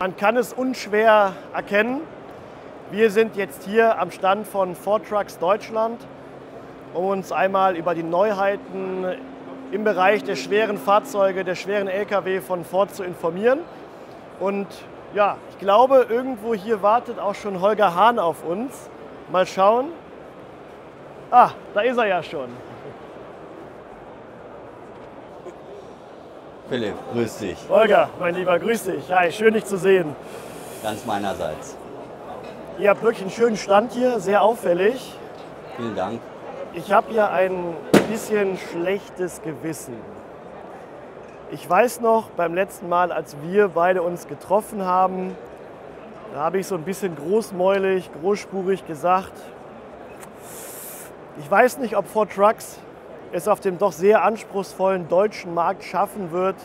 Man kann es unschwer erkennen. Wir sind jetzt hier am Stand von Ford Trucks Deutschland, um uns einmal über die Neuheiten im Bereich der schweren Fahrzeuge, der schweren Lkw von Ford zu informieren. Und ja, ich glaube, irgendwo hier wartet auch schon Holger Hahn auf uns. Mal schauen. Ah, da ist er ja schon. Philipp, grüß dich. Holger, mein Lieber, grüß dich. Hi, schön dich zu sehen. Ganz meinerseits. Ihr habt wirklich einen schönen Stand hier, sehr auffällig. Vielen Dank. Ich habe hier ein bisschen schlechtes Gewissen. Ich weiß noch, beim letzten Mal, als wir beide uns getroffen haben, da habe ich so ein bisschen großmäulig, großspurig gesagt, ich weiß nicht, ob Ford Trucks es auf dem doch sehr anspruchsvollen deutschen Markt schaffen wird,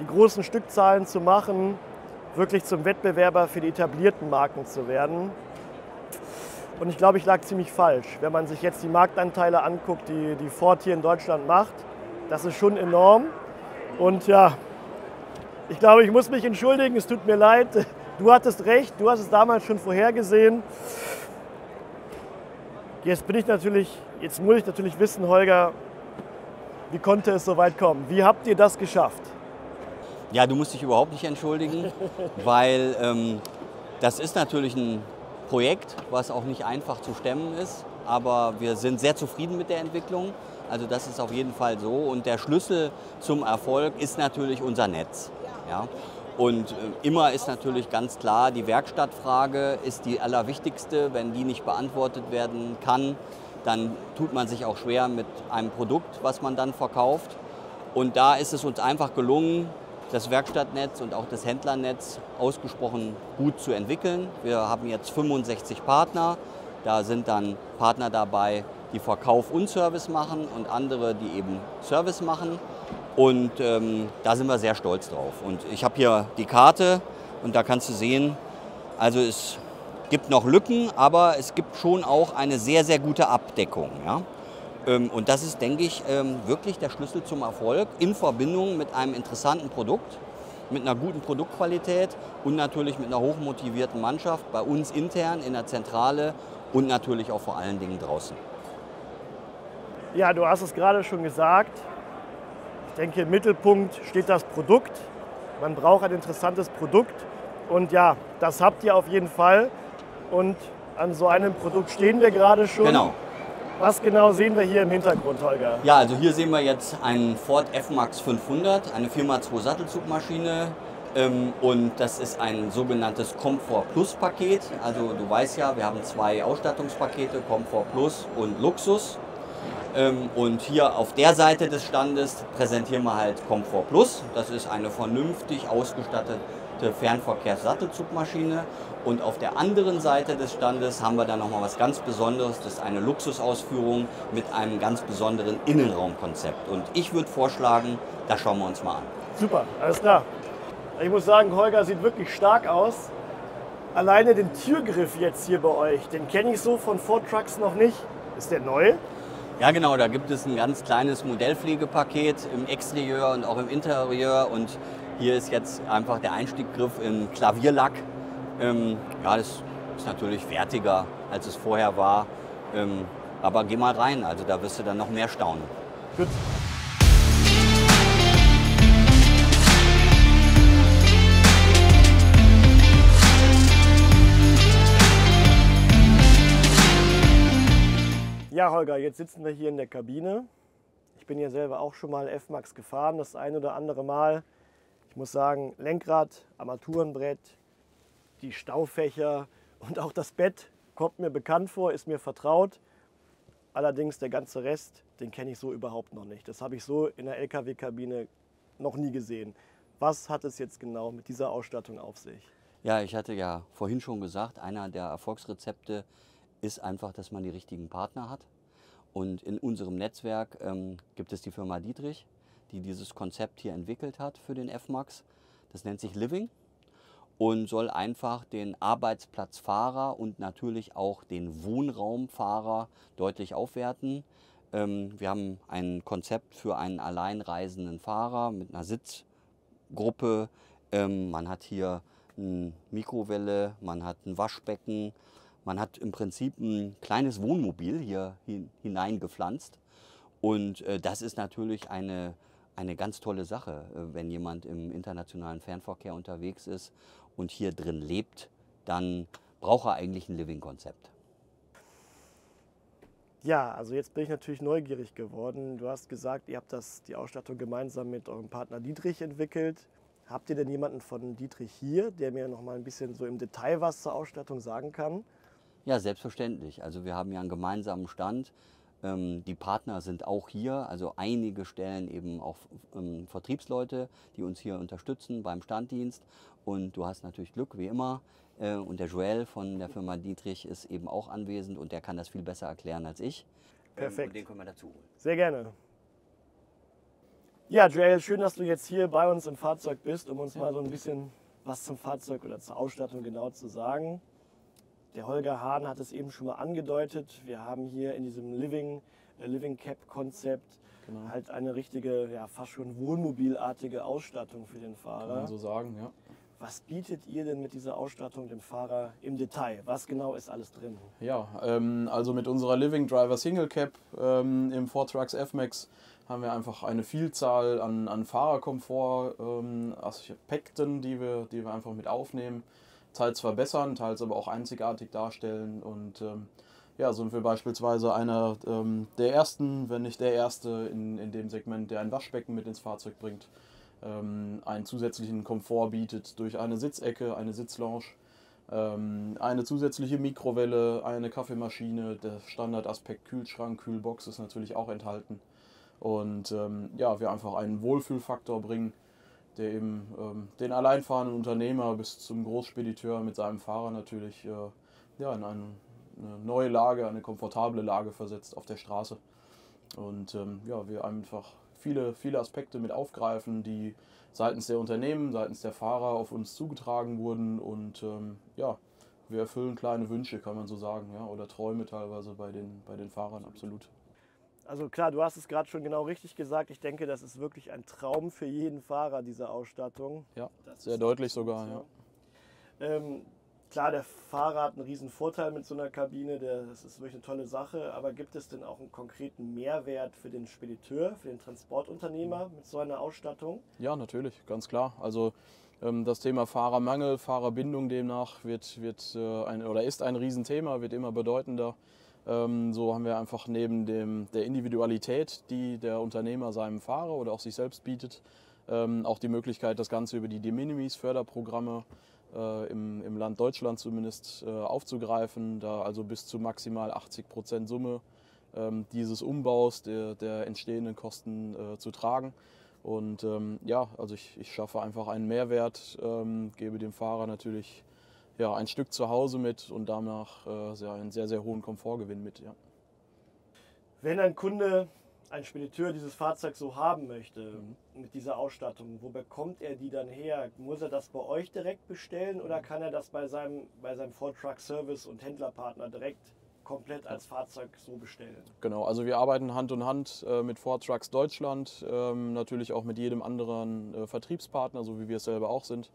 die großen Stückzahlen zu machen, wirklich zum Wettbewerber für die etablierten Marken zu werden. Und ich glaube, ich lag ziemlich falsch. Wenn man sich jetzt die Marktanteile anguckt, die, die Ford hier in Deutschland macht, das ist schon enorm. Und ja, ich glaube, ich muss mich entschuldigen, es tut mir leid. Du hattest recht, du hast es damals schon vorhergesehen. Jetzt bin ich natürlich, jetzt muss ich natürlich wissen, Holger, wie konnte es so weit kommen? Wie habt ihr das geschafft? Ja, du musst dich überhaupt nicht entschuldigen, weil ähm, das ist natürlich ein Projekt, was auch nicht einfach zu stemmen ist. Aber wir sind sehr zufrieden mit der Entwicklung. Also das ist auf jeden Fall so. Und der Schlüssel zum Erfolg ist natürlich unser Netz. Ja? Und äh, immer ist natürlich ganz klar, die Werkstattfrage ist die allerwichtigste. Wenn die nicht beantwortet werden kann, dann tut man sich auch schwer mit einem Produkt, was man dann verkauft. Und da ist es uns einfach gelungen, das Werkstattnetz und auch das Händlernetz ausgesprochen gut zu entwickeln. Wir haben jetzt 65 Partner. Da sind dann Partner dabei, die Verkauf und Service machen und andere, die eben Service machen. Und ähm, da sind wir sehr stolz drauf. Und ich habe hier die Karte und da kannst du sehen, also es gibt noch Lücken, aber es gibt schon auch eine sehr, sehr gute Abdeckung. Ja? Ähm, und das ist, denke ich, ähm, wirklich der Schlüssel zum Erfolg in Verbindung mit einem interessanten Produkt, mit einer guten Produktqualität und natürlich mit einer hochmotivierten Mannschaft bei uns intern in der Zentrale und natürlich auch vor allen Dingen draußen. Ja, du hast es gerade schon gesagt. Ich denke, im Mittelpunkt steht das Produkt. Man braucht ein interessantes Produkt. Und ja, das habt ihr auf jeden Fall. Und an so einem Produkt stehen wir gerade schon. Genau. Was genau sehen wir hier im Hintergrund, Holger? Ja, also hier sehen wir jetzt einen Ford F-Max 500, eine 4x2 Sattelzugmaschine. Ähm, und das ist ein sogenanntes Comfort Plus Paket. Also du weißt ja, wir haben zwei Ausstattungspakete, Comfort Plus und Luxus. Ähm, und hier auf der Seite des Standes präsentieren wir halt Comfort Plus. Das ist eine vernünftig ausgestattete Fernverkehrssattelzugmaschine. Und auf der anderen Seite des Standes haben wir dann nochmal was ganz Besonderes. Das ist eine Luxusausführung mit einem ganz besonderen Innenraumkonzept. Und ich würde vorschlagen, das schauen wir uns mal an. Super, alles klar. Ich muss sagen, Holger sieht wirklich stark aus. Alleine den Türgriff jetzt hier bei euch, den kenne ich so von Ford Trucks noch nicht. Ist der neu? Ja, genau, da gibt es ein ganz kleines Modellpflegepaket im Exterieur und auch im Interieur. Und hier ist jetzt einfach der Einstieggriff in Klavierlack. Ähm, ja, das ist natürlich wertiger, als es vorher war. Ähm, aber geh mal rein, also da wirst du dann noch mehr staunen. Gut. Ja, Holger, jetzt sitzen wir hier in der Kabine. Ich bin ja selber auch schon mal F-Max gefahren, das ein oder andere Mal. Ich muss sagen, Lenkrad, Armaturenbrett, die Staufächer und auch das Bett kommt mir bekannt vor, ist mir vertraut. Allerdings der ganze Rest, den kenne ich so überhaupt noch nicht. Das habe ich so in der LKW-Kabine noch nie gesehen. Was hat es jetzt genau mit dieser Ausstattung auf sich? Ja, ich hatte ja vorhin schon gesagt, einer der Erfolgsrezepte ist einfach, dass man die richtigen Partner hat. Und in unserem Netzwerk ähm, gibt es die Firma Dietrich, die dieses Konzept hier entwickelt hat für den F-Max. Das nennt sich Living und soll einfach den Arbeitsplatzfahrer und natürlich auch den Wohnraumfahrer deutlich aufwerten. Ähm, wir haben ein Konzept für einen alleinreisenden Fahrer mit einer Sitzgruppe, Ähm, man hat hier eine Mikrowelle, man hat ein Waschbecken, man hat im Prinzip ein kleines Wohnmobil hier hin, hineingepflanzt. Und äh, das ist natürlich eine, eine ganz tolle Sache, äh, wenn jemand im internationalen Fernverkehr unterwegs ist und hier drin lebt, dann braucht er eigentlich ein Living-Konzept. Ja, also jetzt bin ich natürlich neugierig geworden. Du hast gesagt, ihr habt das, die Ausstattung gemeinsam mit eurem Partner Dietrich entwickelt. Habt ihr denn jemanden von Dietrich hier, der mir noch mal ein bisschen so im Detail was zur Ausstattung sagen kann? Ja, selbstverständlich. Also wir haben ja einen gemeinsamen Stand. Ähm, die Partner sind auch hier, also einige stellen eben auch ähm, Vertriebsleute, die uns hier unterstützen beim Standdienst. Und du hast natürlich Glück, wie immer. Äh, und der Joel von der Firma Dietrich ist eben auch anwesend und der kann das viel besser erklären als ich. Perfekt. Und den können wir dazu holen. Sehr gerne. Ja, Joel, schön, dass du jetzt hier bei uns im Fahrzeug bist, um uns mal so ein bisschen was zum Fahrzeug oder zur Ausstattung genau zu sagen. Der Holger Hahn hat es eben schon mal angedeutet. Wir haben hier in diesem Living, äh, Living Cap Konzept Genau. halt eine richtige, ja, fast schon wohnmobilartige Ausstattung für den Kann man Fahrer. so sagen, ja. Was bietet ihr denn mit dieser Ausstattung dem Fahrer im Detail? Was genau ist alles drin? Ja, ähm, also mit unserer Living Driver Single Cap ähm, im Ford Trucks F-Max haben wir einfach eine Vielzahl an, an Fahrerkomfort, ähm, Aspekten, die wir, die wir einfach mit aufnehmen, teils verbessern, teils aber auch einzigartig darstellen. Und ähm, ja, sind wir beispielsweise einer ähm, der ersten, wenn nicht der erste in, in dem Segment, der ein Waschbecken mit ins Fahrzeug bringt, ähm, einen zusätzlichen Komfort bietet durch eine Sitzecke, eine Sitzlounge. Ähm, eine zusätzliche Mikrowelle, eine Kaffeemaschine, der Standardaspekt Kühlschrank, Kühlbox ist natürlich auch enthalten. Und ähm, ja, wir einfach einen Wohlfühlfaktor bringen, der eben ähm, den alleinfahrenden Unternehmer bis zum Großspediteur mit seinem Fahrer natürlich äh, ja, in eine, eine neue Lage, eine komfortable Lage versetzt auf der Straße. Und ähm, ja, wir einfach viele, viele Aspekte mit aufgreifen, die seitens der Unternehmen, seitens der Fahrer auf uns zugetragen wurden. Und ähm, ja, wir erfüllen kleine Wünsche, kann man so sagen, ja, oder Träume teilweise bei den, bei den Fahrern, absolut. Also klar, du hast es gerade schon genau richtig gesagt. Ich denke, das ist wirklich ein Traum für jeden Fahrer, diese Ausstattung. Ja, Das sehr deutlich sogar, ja. Ähm, klar, der Fahrer hat einen riesen Vorteil mit so einer Kabine, der, das ist wirklich eine tolle Sache, aber gibt es denn auch einen konkreten Mehrwert für den Spediteur, für den Transportunternehmer mit so einer Ausstattung? Ja, natürlich, ganz klar. Also ähm, das Thema Fahrermangel, Fahrerbindung demnach wird, wird äh, ein, oder ist ein Riesenthema, wird immer bedeutender. Ähm, so haben wir einfach neben dem, der Individualität, die der Unternehmer seinem Fahrer oder auch sich selbst bietet, ähm, auch die Möglichkeit, das Ganze über die De Minimis-Förderprogramme äh, im, im Land Deutschland zumindest äh, aufzugreifen, da also bis zu maximal 80 Prozent Summe ähm, dieses Umbaus der, der entstehenden Kosten äh, zu tragen. Und ja, also ich, ich schaffe einfach einen Mehrwert, gebe dem Fahrer natürlich ja, ein Stück zu Hause mit und danach äh, sehr, einen sehr, sehr hohen Komfortgewinn mit. Ja. Wenn ein Kunde, ein Spediteur dieses Fahrzeug so haben möchte, mit dieser Ausstattung, wo bekommt er die dann her? Muss er das bei euch direkt bestellen oder kann er das bei seinem, bei seinem Ford Truck Service und Händlerpartner direkt komplett als Fahrzeug so bestellen? Genau, also wir arbeiten Hand in Hand äh, mit Ford Trucks Deutschland, ähm, natürlich auch mit jedem anderen äh, Vertriebspartner, so wie wir es selber auch sind.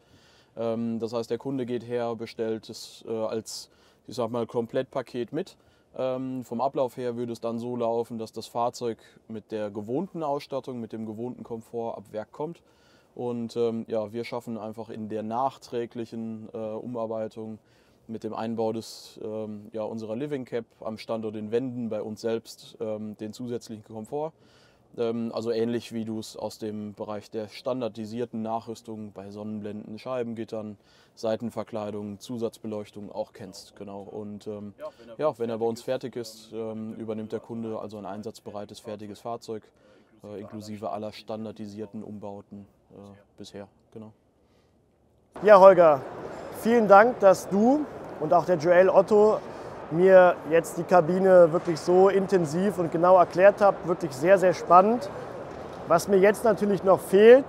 Ähm, das heißt, der Kunde geht her, bestellt es äh, als, ich sag mal, Komplettpaket mit. Ähm, vom Ablauf her würde es dann so laufen, dass das Fahrzeug mit der gewohnten Ausstattung, mit dem gewohnten Komfort ab Werk kommt. Und ähm, ja, wir schaffen einfach in der nachträglichen äh, Umarbeitung mit dem Einbau des, ja, unserer Living Cap am Standort in Wänden bei uns selbst den zusätzlichen Komfort. Ähm, also ähnlich wie du es aus dem Bereich der standardisierten Nachrüstung bei Sonnenblenden, Scheibengittern, Seitenverkleidung, Zusatzbeleuchtung auch kennst. Genau. Und ähm, ja, wenn er bei uns fertig ist, ähm, übernimmt der Kunde also ein einsatzbereites, fertiges Fahrzeug, äh, inklusive aller standardisierten Umbauten äh, bisher. Genau. Ja, Holger, vielen Dank, dass du und auch der Joel Otto mir jetzt die Kabine wirklich so intensiv und genau erklärt habt. Wirklich sehr, sehr spannend. Was mir jetzt natürlich noch fehlt,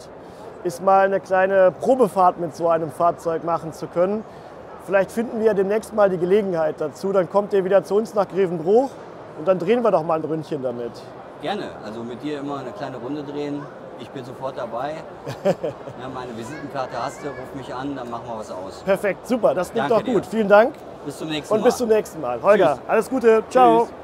ist mal eine kleine Probefahrt mit so einem Fahrzeug machen zu können. Vielleicht finden wir demnächst mal die Gelegenheit dazu. Dann kommt ihr wieder zu uns nach Grevenbruch und dann drehen wir doch mal ein Ründchen damit. Gerne, also mit dir immer eine kleine Runde drehen. Ich bin sofort dabei. ja, meine Visitenkarte hast du, ruf mich an, dann machen wir was aus. Perfekt, super, das klingt Danke doch gut. dir. Vielen Dank Bis zum nächsten und Mal. bis zum nächsten Mal. Holger, Tschüss. alles Gute, ciao. Tschüss.